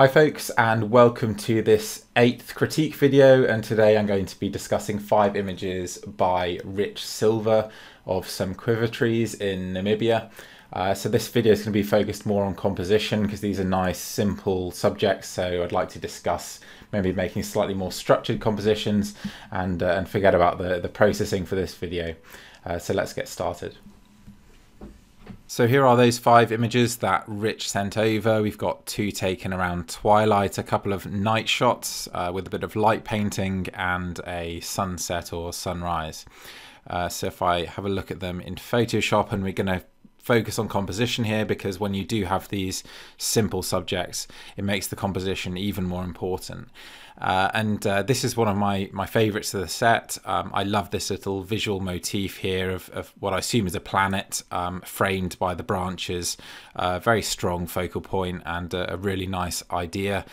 Hi folks and welcome to this eighth critique video and today I'm going to be discussing five images by Rich Silver of some quiver trees in Namibia. Uh, so this video is going to be focused more on composition because these are nice simple subjects so I'd like to discuss maybe making slightly more structured compositions and, uh, and forget about the, the processing for this video. Uh, so let's get started. So here are those five images that Rich sent over. We've got two taken around twilight, a couple of night shots uh, with a bit of light painting and a sunset or sunrise. Uh, so if I have a look at them in Photoshop and we're going to focus on composition here because when you do have these simple subjects, it makes the composition even more important. Uh, and uh, this is one of my, my favorites of the set. Um, I love this little visual motif here of, of what I assume is a planet um, framed by the branches. Uh, very strong focal point and a, a really nice idea.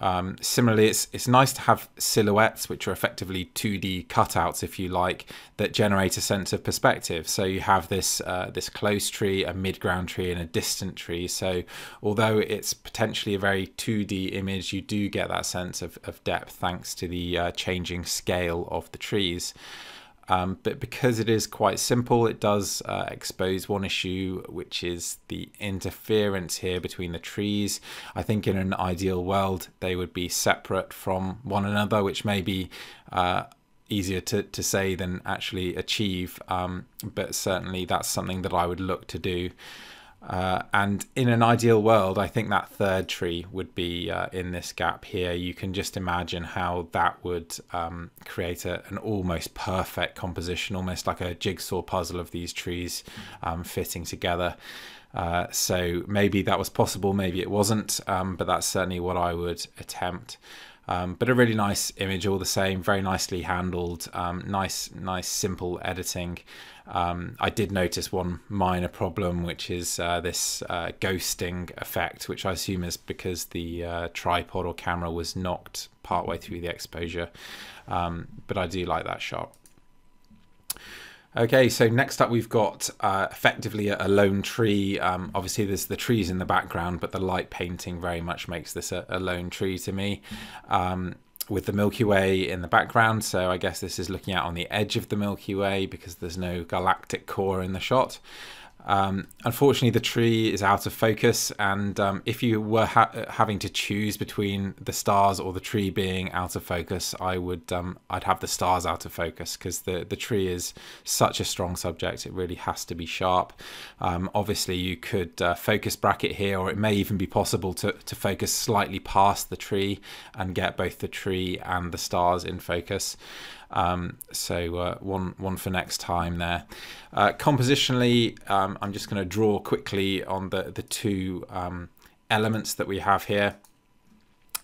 Um, similarly, it's it's nice to have silhouettes, which are effectively 2D cutouts, if you like, that generate a sense of perspective. So you have this uh, this close tree, a mid-ground tree, and a distant tree. So although it's potentially a very 2D image, you do get that sense of, of depth thanks to the uh, changing scale of the trees. Um, but because it is quite simple, it does uh, expose one issue, which is the interference here between the trees. I think in an ideal world, they would be separate from one another, which may be uh, easier to, to say than actually achieve. Um, but certainly that's something that I would look to do. Uh, and in an ideal world, I think that third tree would be uh, in this gap here. You can just imagine how that would um, create a, an almost perfect composition, almost like a jigsaw puzzle of these trees um, fitting together. Uh, so maybe that was possible, maybe it wasn't, um, but that's certainly what I would attempt. Um, but a really nice image all the same, very nicely handled, um, nice, nice, simple editing. Um, I did notice one minor problem, which is uh, this uh, ghosting effect, which I assume is because the uh, tripod or camera was knocked partway through the exposure. Um, but I do like that shot. Okay, so next up we've got uh, effectively a, lone tree. Um, obviously there's the trees in the background, but the light painting very much makes this a, a lone tree to me. Um, with the Milky Way in the background, so I guess this is looking out on the edge of the Milky Way because there's no galactic core in the shot. Um, unfortunately, the tree is out of focus, and um, if you were ha having to choose between the stars or the tree being out of focus, I would um, I'd have the stars out of focus because the the tree is such a strong subject; it really has to be sharp. Um, obviously, you could uh, focus bracket here, or it may even be possible to to focus slightly past the tree and get both the tree and the stars in focus. Um, so uh, one one for next time there. Uh, compositionally, um, I'm just going to draw quickly on the the two um, elements that we have here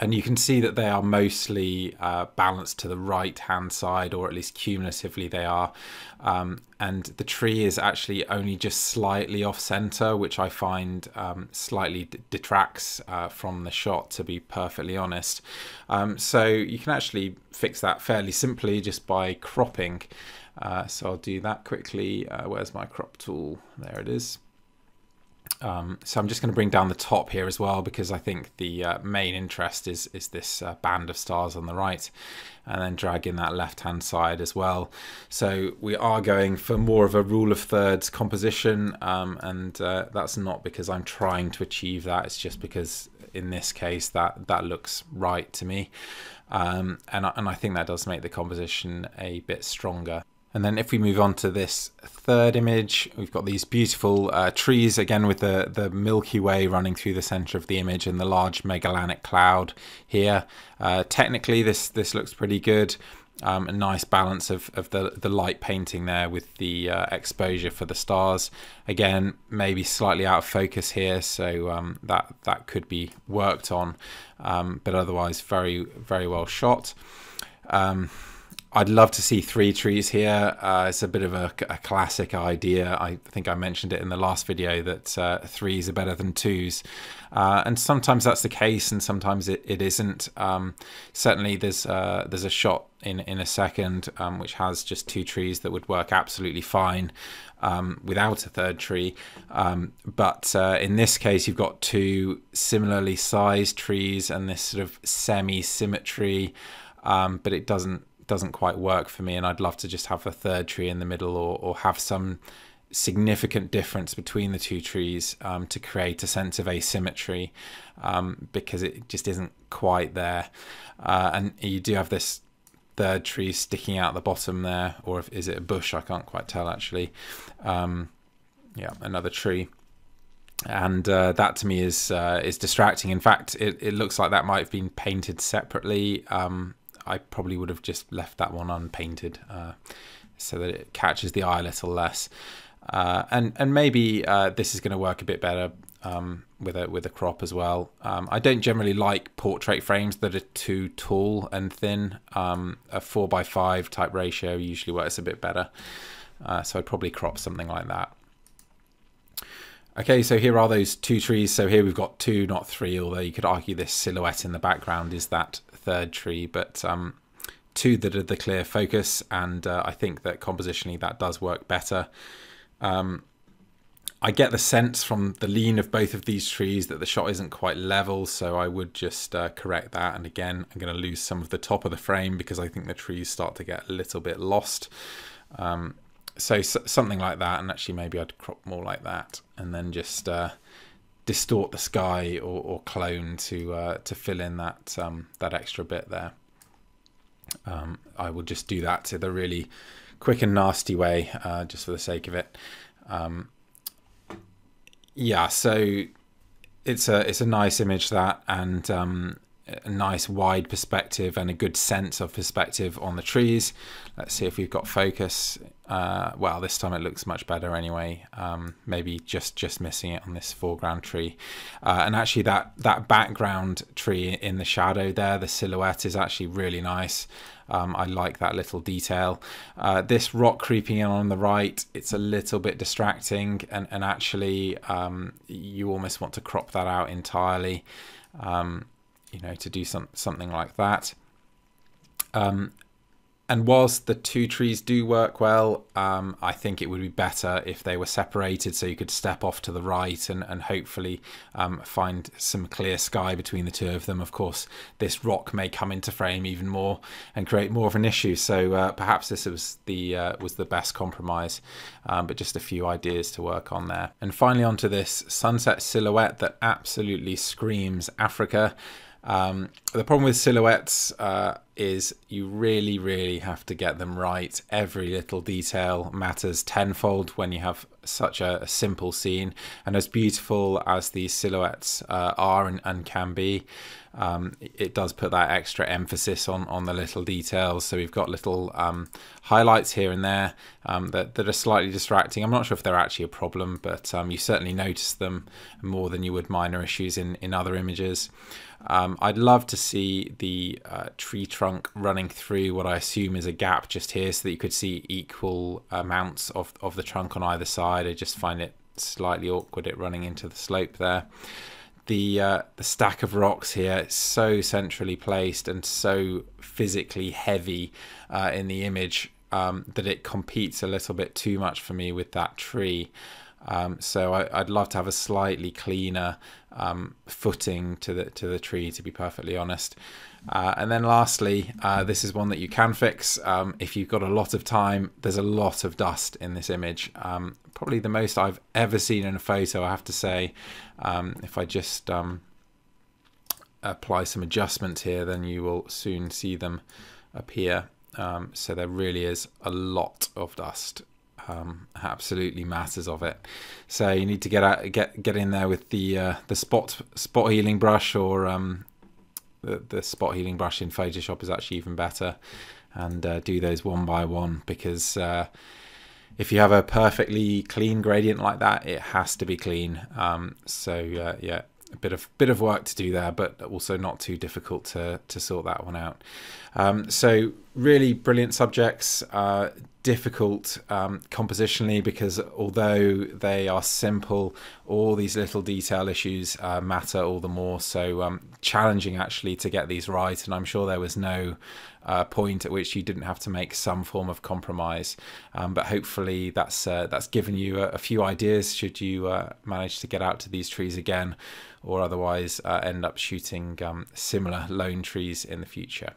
and you can see that they are mostly uh, balanced to the right hand side or at least cumulatively they are. Um, and the tree is actually only just slightly off center which I find um, slightly detracts uh, from the shot to be perfectly honest. Um, so you can actually fix that fairly simply just by cropping. Uh, so I'll do that quickly. Uh, where's my crop tool? There it is um, so I'm just going to bring down the top here as well because I think the uh, main interest is is this uh, band of stars on the right and then drag in that left hand side as well. So we are going for more of a rule of thirds composition um, and uh, that's not because I'm trying to achieve that it's just because in this case that that looks right to me um, and, and I think that does make the composition a bit stronger. And then if we move on to this third image, we've got these beautiful uh, trees again with the, the Milky Way running through the center of the image and the large Magellanic cloud here. Uh, technically, this, this looks pretty good. Um, a nice balance of, of the, the light painting there with the uh, exposure for the stars. Again, maybe slightly out of focus here, so um, that, that could be worked on, um, but otherwise very, very well shot. Um, I'd love to see three trees here. Uh, it's a bit of a, a, classic idea. I think I mentioned it in the last video that uh, threes are better than twos. Uh, and sometimes that's the case and sometimes it, it isn't. Um, certainly there's uh, there's a shot in, in a second um, which has just two trees that would work absolutely fine um, without a third tree. Um, but uh, in this case you've got two similarly sized trees and this sort of semi-symmetry um, but it doesn't doesn't quite work for me and I'd love to just have a third tree in the middle or, or have some significant difference between the two trees um, to create a sense of asymmetry um, because it just isn't quite there. Uh, and you do have this third tree sticking out the bottom there or if, is it a bush? I can't quite tell actually. Um, yeah another tree. And uh, that to me is uh, is distracting. In fact it, it looks like that might have been painted separately um, I probably would have just left that one unpainted uh, so that it catches the eye a little less. Uh, and and maybe uh, this is going to work a bit better um, with a with a crop as well. Um, I don't generally like portrait frames that are too tall and thin. Um, a four by five type ratio usually works a bit better. Uh, so I'd probably crop something like that. Okay, so here are those two trees. So here we've got two, not three, although you could argue this silhouette in the background is that third tree, but um, two that are the clear focus, and uh, I think that compositionally that does work better. Um, I get the sense from the lean of both of these trees that the shot isn't quite level, so I would just uh, correct that. And again, I'm going to lose some of the top of the frame because I think the trees start to get a little bit lost. Um, so, so, something like that, and actually maybe I'd crop more like that, and then just uh, distort the sky or, or clone to uh, to fill in that um, that extra bit there. Um, I will just do that to the really quick and nasty way, uh, just for the sake of it. Um, yeah, so it's a it's a nice image that, and um, a nice wide perspective and a good sense of perspective on the trees. Let's see if we've got focus. Uh, well, this time it looks much better anyway. Um, maybe just just missing it on this foreground tree. Uh, and actually, that that background tree in the shadow there, the silhouette is actually really nice. Um, I like that little detail. Uh, this rock creeping in on the right, it's a little bit distracting, and and actually, um, you almost want to crop that out entirely. Um, you know, to do some something like that. Um, and whilst the two trees do work well, um, I think it would be better if they were separated so you could step off to the right and, and hopefully um, find some clear sky between the two of them. Of course, this rock may come into frame even more and create more of an issue. So uh, perhaps this was the uh, was the best compromise, um, but just a few ideas to work on there. And finally onto this sunset silhouette that absolutely screams Africa. Um, the problem with silhouettes uh, is you really, really have to get them right. Every little detail matters tenfold when you have such a, a simple scene. And as beautiful as these silhouettes uh, are and, and, can be, um, it does put that extra emphasis on, on the little details. So we've got little um, highlights here and there um, that, that are slightly distracting. I'm not sure if they're actually a problem, but um, you certainly notice them more than you would minor issues in, in other images. Um, I'd love to see the uh, tree trunk running through what I assume is a gap just here so that you could see equal amounts of, of the trunk on either side. I just find it slightly awkward it running into the slope there. The, uh, the stack of rocks here is so centrally placed and so physically heavy uh, in the image um, that it competes a little bit too much for me with that tree. Um, so I, would love to have a slightly cleaner um, footing to the to the tree, to be perfectly honest. Uh, and then lastly, uh, this is one that you can fix um, if you've got a lot of time. There's a lot of dust in this image, um, probably the most I've ever seen in a photo. I have to say, um, if I just um, apply some adjustments here, then you will soon see them appear. Um, so there really is a lot of dust um, absolutely masses of it. So you need to get out, get get in there with the uh, the spot spot healing brush or um, the the spot healing brush in Photoshop is actually even better, and uh, do those one by one because. Uh, if you have a perfectly clean gradient like that, it has to be clean. Um, so uh, yeah, a bit of bit of work to do there, but also not too difficult to to sort that one out. Um, so really brilliant subjects. Uh, difficult um, compositionally because although they are simple, all these little detail issues uh, matter all the more. So um, challenging actually to get these right, and I'm sure there was no uh, point at which you didn't have to make some form of compromise. Um, but hopefully that's uh, that's given you a, a, few ideas should you uh, manage to get out to these trees again, or otherwise uh, end up shooting um, similar lone trees in the future.